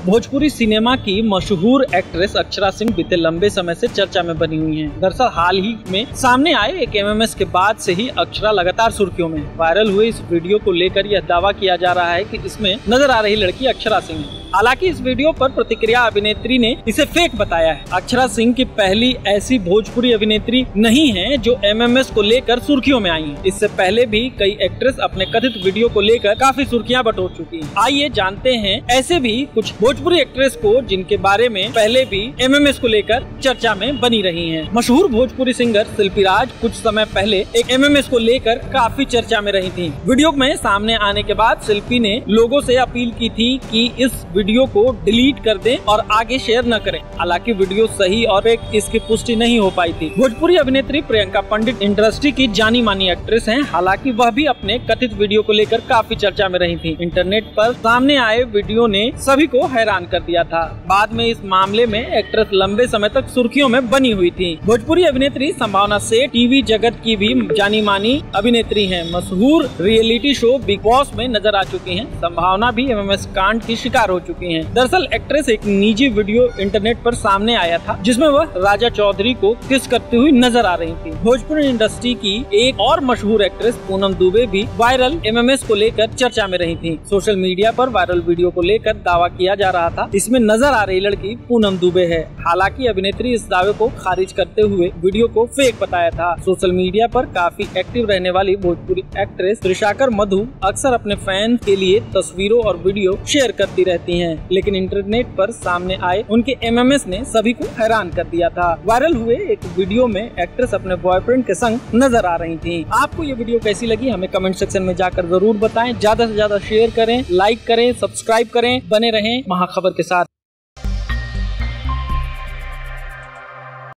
Bhojpuri cinema की मशहूर actress Akshara Singh बीते लंबे समय से चर्चा में बनी हुई हैं। दरअसल हाल ही में सामने आए एक एमएमएस के बाद से ही अक्षरा लगातार सुर्खियों में वायरल हुए इस वीडियो को लेकर यह दावा किया जा रहा है कि इसमें नज़र आ रही लड़की अक्षरा सिंह है हालाँकि इस वीडियो पर प्रतिक्रिया अभिनेत्री ने इसे फेक बताया है। अक्षरा सिंह की पहली ऐसी भोजपुरी अभिनेत्री नहीं है जो एमएमएस को लेकर सुर्खियों में आई इससे पहले भी कई एक्ट्रेस अपने कथित वीडियो को लेकर काफ़ी सुर्खियाँ बटोर चुकी हैं। आइए जानते हैं ऐसे भी कुछ भोजपुरी एक्ट्रेस को जिनके बारे में पहले भी एमएमएस को लेकर चर्चा में बनी रही है। मशहूर भोजपुरी सिंगर शिल्पी राज कुछ समय पहले एक एमएमएस को लेकर काफ़ी चर्चा में रही थी। वीडियो में सामने आने के बाद शिल्पी ने लोगों से अपील की थी कि इस वीडियो को डिलीट कर दें और आगे शेयर न करें। हालाँकि वीडियो सही और एक इसकी पुष्टि नहीं हो पाई थी। भोजपुरी अभिनेत्री प्रियंका पंडित इंडस्ट्री की जानी मानी एक्ट्रेस हैं। हालाँकि वह भी अपने कथित वीडियो को लेकर काफ़ी चर्चा में रही थी। इंटरनेट पर सामने आए वीडियो ने सभी को हैरान कर दिया था। बाद में इस मामले में एक्ट्रेस लंबे समय तक सुर्खियों में बनी हुई थी। भोजपुरी अभिनेत्री संभावना से टीवी जगत की भी जानी मानी अभिनेत्री है। मशहूर रियलिटी शो बिग बॉस में नज़र आ चुकी है। संभावना भी एमएमएस कांड की शिकार हो चुकी है। दरअसल एक्ट्रेस एक निजी वीडियो इंटरनेट पर सामने आया था, जिसमें वह राजा चौधरी को किस करती हुई नज़र आ रही थी। भोजपुरी इंडस्ट्री की एक और मशहूर एक्ट्रेस पूनम दुबे, भी वायरल एमएमएस को लेकर चर्चा में रही थी। सोशल मीडिया पर वायरल वीडियो को लेकर दावा किया जा रहा था, इसमें नज़र आ रही लड़की पूनम दुबे है। हालाँकि, अभिनेत्री इस दावे को खारिज करते हुए वीडियो को फेक बताया था। सोशल मीडिया पर काफ़ी एक्टिव रहने वाली भोजपुरी एक्ट्रेस त्रिशाकर मधु अक्सर अपने फ़ैन के लिए तस्वीरों और वीडियो शेयर करती रहती हैं, लेकिन इंटरनेट पर सामने आए उनके एमएमएस ने सभी को हैरान कर दिया था। वायरल हुए एक वीडियो में एक्ट्रेस अपने बॉयफ्रेंड के संग नज़र आ रही थी। आपको ये वीडियो कैसी लगी? हमें कमेंट सेक्शन में जाकर ज़रूर बताएँ। ज़्यादा से ज़्यादा शेयर करें लाइक करें सब्सक्राइब करें। बने रहें महाखबर के साथ।